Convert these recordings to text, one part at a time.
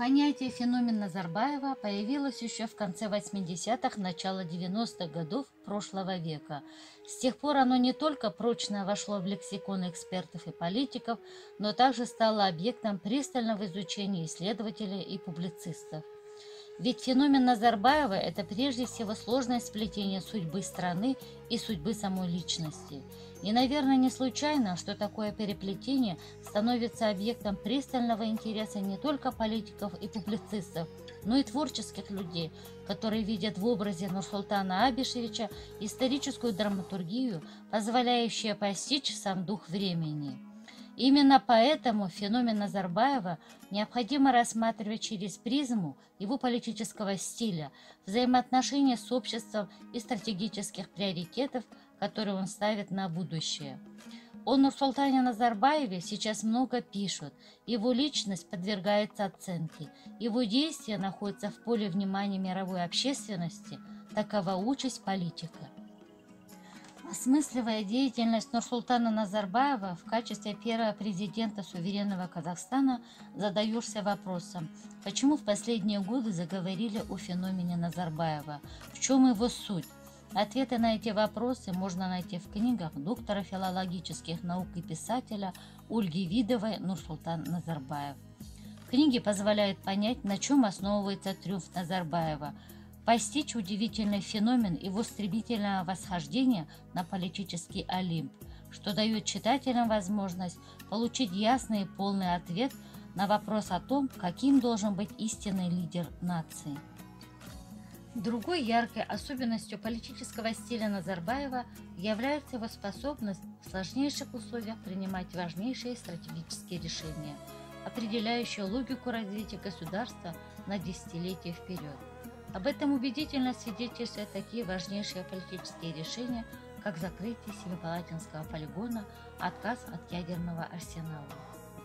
Понятие «феномен Назарбаева» появилось еще в конце 80-х, начало 90-х годов прошлого века. С тех пор оно не только прочно вошло в лексикон экспертов и политиков, но также стало объектом пристального изучения исследователей и публицистов. Ведь феномен Назарбаева – это прежде всего сложное сплетение судьбы страны и судьбы самой личности. И, наверное, не случайно, что такое переплетение становится объектом пристального интереса не только политиков и публицистов, но и творческих людей, которые видят в образе Нурсултана Абишевича историческую драматургию, позволяющую постичь сам дух времени. Именно поэтому феномен Назарбаева необходимо рассматривать через призму его политического стиля, взаимоотношения с обществом и стратегических приоритетов, которые он ставит на будущее. О Нурсултане Назарбаеве сейчас много пишут, его личность подвергается оценке, его действия находятся в поле внимания мировой общественности, такова участь политика. Осмысливая деятельность Нурсултана Назарбаева в качестве первого президента суверенного Казахстана, задаешься вопросом, почему в последние годы заговорили о феномене Назарбаева, в чем его суть. Ответы на эти вопросы можно найти в книгах доктора филологических наук и писателя Ольги Видовой «Нурсултан Назарбаев». Книги позволяют понять, на чем основывается триумф Назарбаева – постичь удивительный феномен его стремительного восхождения на политический Олимп, что дает читателям возможность получить ясный и полный ответ на вопрос о том, каким должен быть истинный лидер нации. Другой яркой особенностью политического стиля Назарбаева является его способность в сложнейших условиях принимать важнейшие стратегические решения, определяющие логику развития государства на десятилетия вперед. Об этом убедительно свидетельствуют такие важнейшие политические решения, как закрытие Семипалатинского полигона, отказ от ядерного арсенала.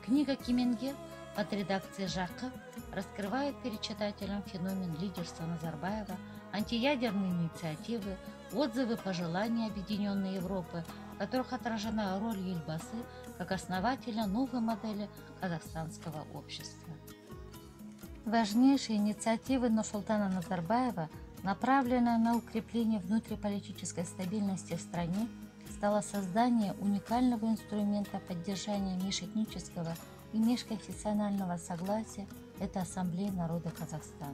Книга Кименге под редакцией Жака раскрывает перед читателем феномен лидерства Назарбаева, антиядерные инициативы, отзывы, пожелания Объединенной Европы, в которых отражена роль Ельбасы как основателя новой модели казахстанского общества. Важнейшие инициативы Нурсултана Назарбаева, направленная на укрепление внутриполитической стабильности в стране, стало создание уникального инструмента поддержания межэтнического и межконфессионального согласия – это Ассамблея народа Казахстана.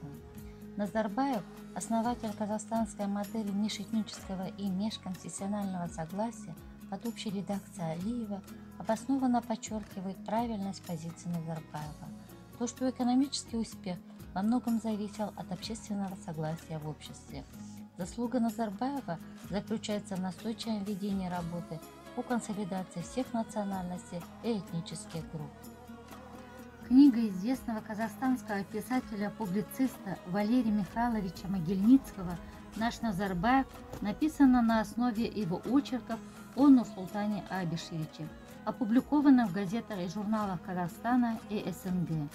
Назарбаев, основатель казахстанской модели межэтнического и межконфессионального согласия под общей редакцией Алиева, обоснованно подчеркивает правильность позиции Назарбаева – то, что экономический успех во многом зависел от общественного согласия в обществе. Заслуга Назарбаева заключается в настойчивом ведении работы по консолидации всех национальностей и этнических групп. Книга известного казахстанского писателя-публициста Валерия Михайловича Могильницкого «Наш Назарбаев» написана на основе его очерков о Нурсултане Абишевиче, опубликована в газетах и журналах Казахстана и СНГ.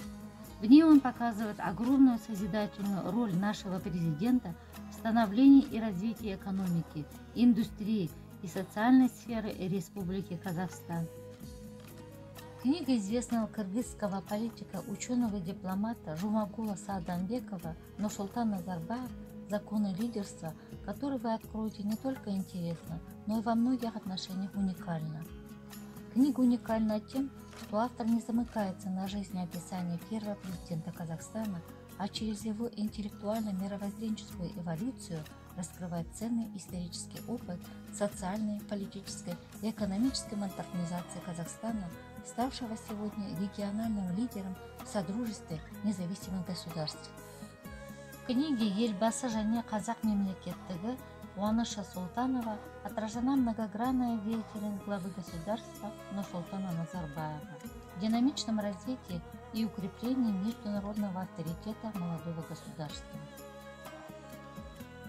В ней он показывает огромную созидательную роль нашего президента в становлении и развитии экономики, индустрии и социальной сферы Республики Казахстан. Книга известного кыргызского политика, ученого дипломата Жумагула Сааданбекова «Нурсултан Назарбаев. Законы лидерства», который вы откроете не только интересно, но и во многих отношениях уникально. Книга уникальна тем, что автор не замыкается на жизнеописании первого президента Казахстана, а через его интеллектуально-мировоззренческую эволюцию раскрывает ценный исторический опыт социальной, политической и экономической модернизации Казахстана, ставшего сегодня региональным лидером в Содружестве независимых государств. В книге «Елбасы және қазақ мемлекеттігі» Уаныша Султанова отражена многогранная деятельность главы государства Нурсултана Назарбаева в динамичном развитии и укреплении международного авторитета молодого государства.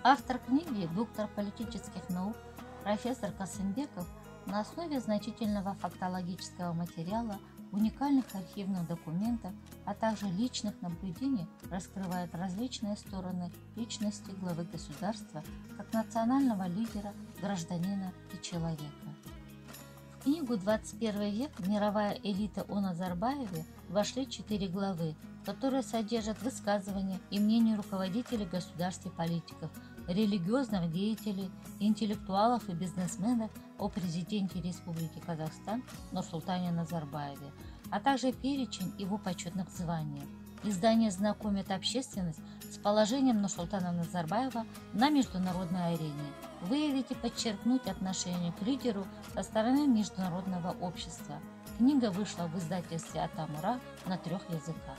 Автор книги, доктор политических наук, профессор Касымбеков на основе значительного фактологического материала уникальных архивных документов, а также личных наблюдений раскрывает различные стороны личности главы государства как национального лидера, гражданина и человека. В книгу «21 век. Мировая элита о Назарбаеве» вошли четыре главы, которые содержат высказывания и мнения руководителей государств и политиков, религиозных деятелей, интеллектуалов и бизнесменов о президенте Республики Казахстан Нурсултане Назарбаеве, а также перечень его почетных званий. Издание знакомит общественность с положением Нурсултана Назарбаева на международной арене, выявить и подчеркнуть отношение к лидеру со стороны международного общества. Книга вышла в издательстве Атамура на трех языках.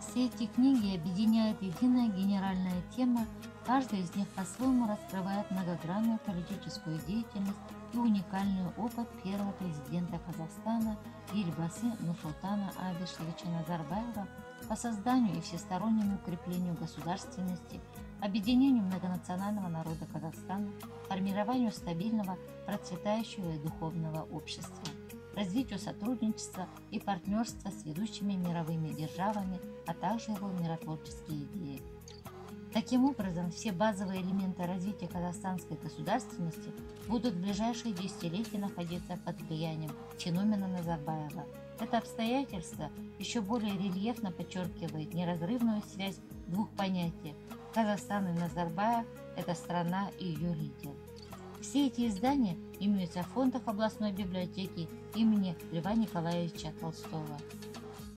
Все эти книги объединяет единая генеральная тема, каждая из них по-своему раскрывает многогранную политическую деятельность и уникальный опыт первого президента Казахстана Ильбасы Нурсултана Абишевича Назарбаева по созданию и всестороннему укреплению государственности, объединению многонационального народа Казахстана, формированию стабильного, процветающего и духовного общества, развитию сотрудничества и партнерства с ведущими мировыми державами, а также его миротворческие идеи. Таким образом, все базовые элементы развития казахстанской государственности будут в ближайшие десятилетия находиться под влиянием феномена Назарбаева. Это обстоятельство еще более рельефно подчеркивает неразрывную связь двух понятий – Казахстан и Назарбаев – это страна и ее лидер. Все эти издания имеются в фондах областной библиотеки имени Льва Николаевича Толстого.